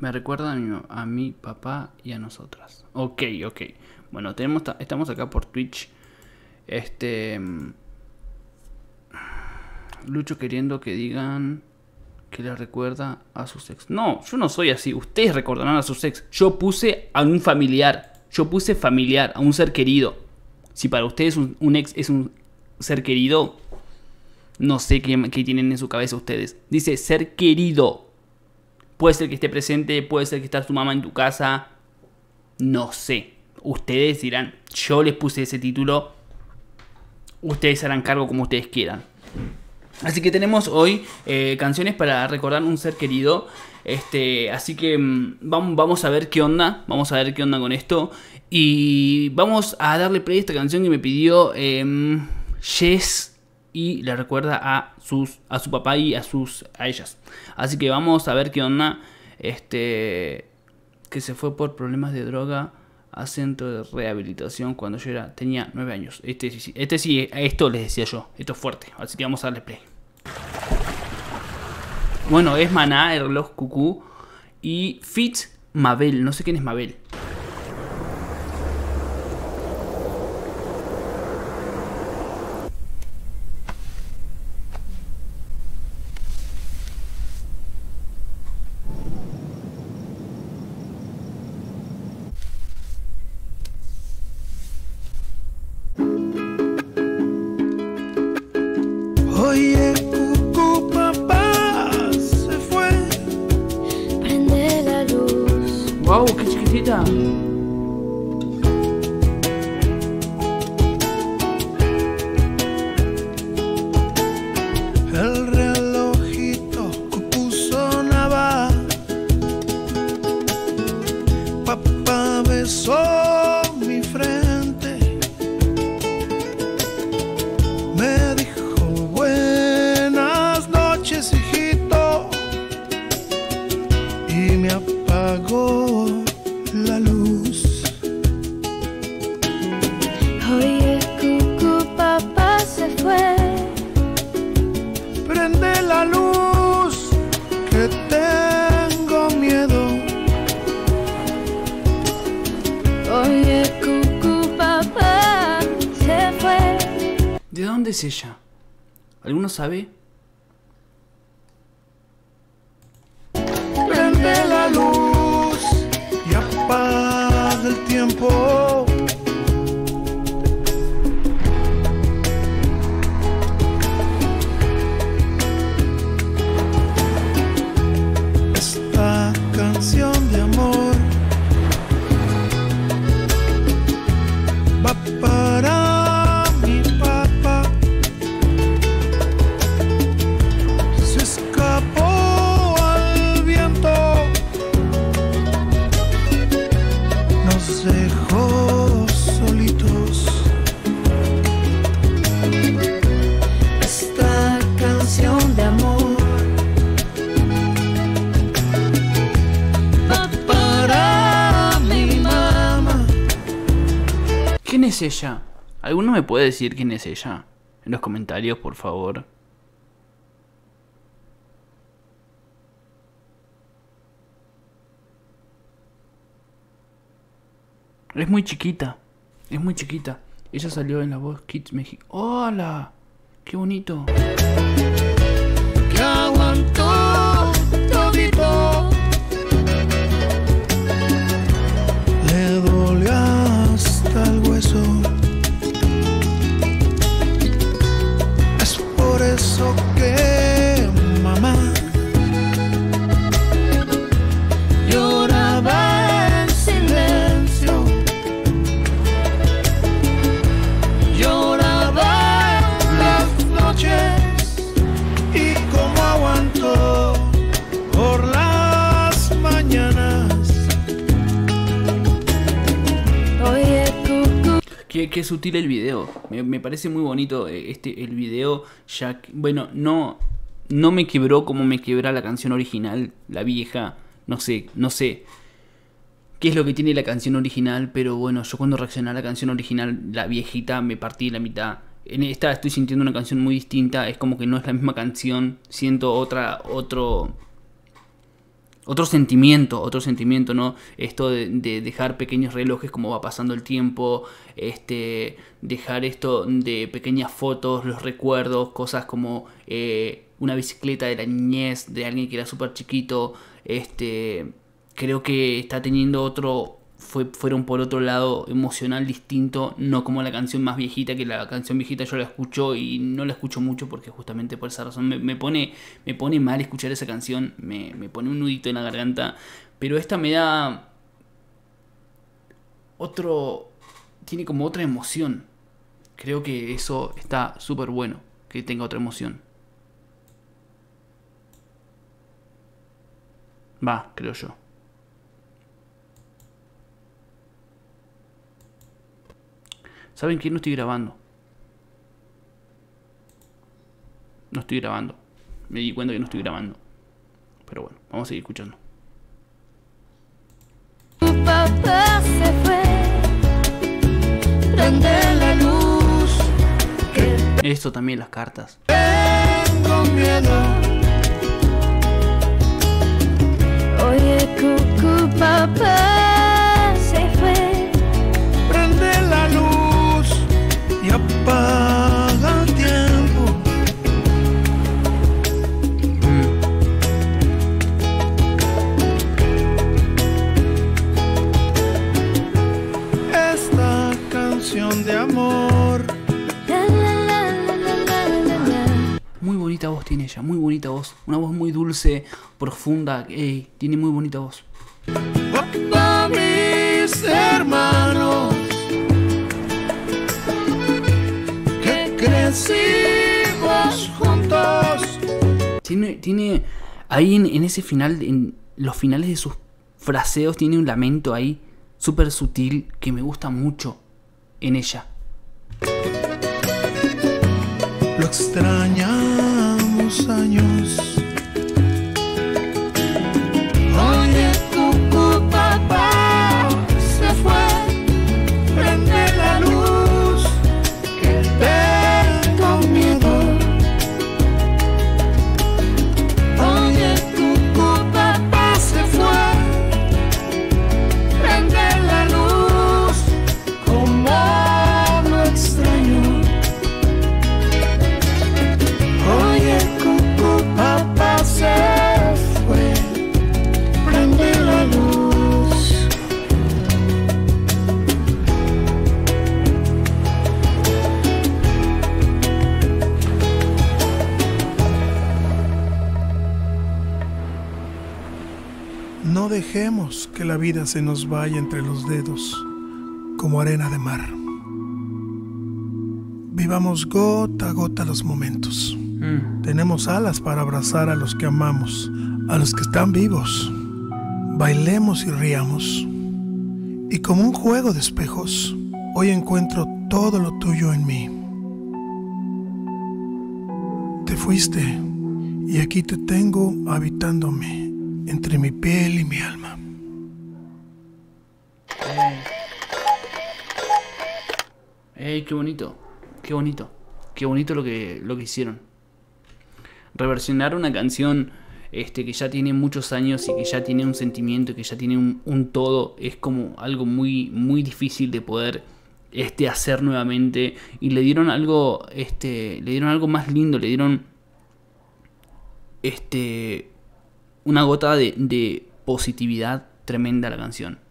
Me recuerda a mi, papá y a nosotras. Ok, ok. Bueno, tenemos, estamos acá por Twitch. Este. mm, Lucho queriendo que digan que le recuerda a sus ex. No, yo no soy así. Ustedes recordarán a sus ex. Yo puse a un familiar. Yo puse familiar, a un ser querido. Si para ustedes un, ex es un ser querido, no sé qué tienen en su cabeza ustedes. Dice ser querido. Puede ser que esté presente, puede ser que está tu mamá en tu casa. No sé. Ustedes dirán, yo les puse ese título. Ustedes harán cargo como ustedes quieran. Así que tenemos hoy eh, canciones para recordar un ser querido. Este, así que mm, vamos, vamos a ver qué onda. Vamos a ver qué onda con esto. Y vamos a darle play a esta canción que me pidió em, Jess. Y le recuerda a sus. a su papá y a sus. a ellas. Así que vamos a ver qué onda. Este. Que se fue por problemas de droga a centro de rehabilitación cuando yo tenía 9 años. Este, este sí, esto les decía yo. Esto es fuerte. Así que vamos a darle play. Bueno, es Maná, el reloj cucú. Y Fitz Mabel. No sé quién es Mabel. Luz. Wow, qué chiquitita. El dónde es ella? ¿Alguno sabe? Prende la luz y apaga el tiempo. Ella? ¿Alguno me puede decir quién es ella? En los comentarios, por favor. Es muy chiquita. Es muy chiquita. Ella salió en la voz Kids México. ¡Hola! ¡Qué bonito! Qué, sutil el video. Me, me parece muy bonito eh, este el video. Ya que- bueno, no no me quebró como me quebra la canción original, la vieja. No sé, no sé qué es lo que tiene la canción original, pero bueno, yo cuando reaccioné a la canción original, la viejita, me partí la mitad. En esta estoy sintiendo una canción muy distinta, es como que no es la misma canción, siento otra otro otro sentimiento, otro sentimiento, ¿no? Esto de, de dejar pequeños relojes como va pasando el tiempo, este, dejar esto de pequeñas fotos, los recuerdos, cosas como eh, una bicicleta de la niñez, de alguien que era súper chiquito, este, creo que está teniendo otro, fue, fueron por otro lado emocional distinto, no como la canción más viejita, que la canción viejita yo la escucho y no la escucho mucho porque justamente por esa razón me, me pone, me pone mal escuchar esa canción, me, me pone un nudito en la garganta, pero esta me da otro, tiene como otra emoción. Creo que eso está súper bueno, que tenga otra emoción. Va, creo yo. ¿Saben qué? No estoy grabando. No estoy grabando. Me di cuenta que no estoy grabando. Pero bueno, vamos a seguir escuchando. Tu papá se fue. Prende la luz, Esto también, las cartas. tengo miedo. Canción de amor. Muy bonita voz tiene ella, muy bonita voz. Una voz muy dulce, profunda. Ey, tiene muy bonita voz. para mis hermanos que crecimos juntos. Tiene, tiene ahí en, en ese final, en los finales de sus fraseos, tiene un lamento ahí súper sutil que me gusta mucho en ella. Lo extrañamos dejemos que la vida se nos vaya entre los dedos como arena de mar. Vivamos gota a gota los momentos. Mm, Tenemos alas para abrazar a los que amamos, a los que están vivos. Bailemos y riamos. Y como un juego de espejos, hoy encuentro todo lo tuyo en mí. Te fuiste y aquí te tengo habitándome entre mi piel y mi alma. Ey, qué bonito, qué bonito, qué bonito lo que, lo que hicieron. Reversionar una canción este, que ya tiene muchos años y que ya tiene un sentimiento, que ya tiene un, todo, es como algo muy, muy difícil de poder este, hacer nuevamente. Y le dieron algo, este, le dieron algo más lindo, le dieron este, una gota de, de positividad tremenda a la canción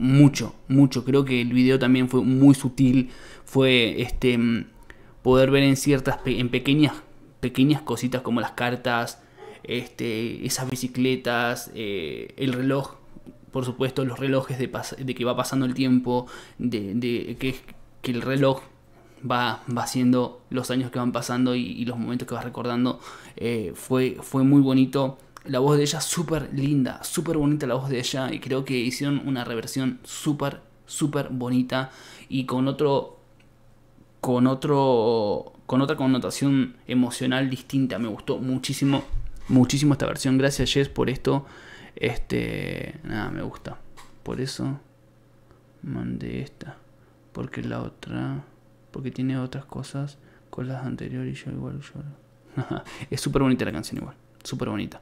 mucho, mucho. Creo que el video también fue muy sutil. Fue este poder ver en ciertas, en pequeñas, pequeñas cositas como las cartas, este, esas bicicletas, eh, el reloj, por supuesto, los relojes de, que va pasando el tiempo, de, de que, que el reloj va, va haciendo los años que van pasando y, y los momentos que vas recordando. Eh, fue, fue muy bonito. La voz de ella súper linda, súper bonita la voz de ella y creo que hicieron una reversión súper, súper bonita y con otro, con otro, con otra connotación emocional distinta. Me gustó muchísimo, muchísimo esta versión. Gracias Jess por esto. Este, nada, me gusta. Por eso mandé esta, porque la otra, porque tiene otras cosas con las anteriores y yo igual lloro. es súper bonita la canción igual, súper bonita.